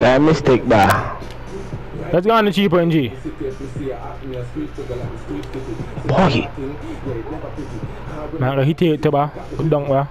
That mistake da. Let's go on the cheaper NG. G. Boy. Man, he take it ba. Good dunk ba.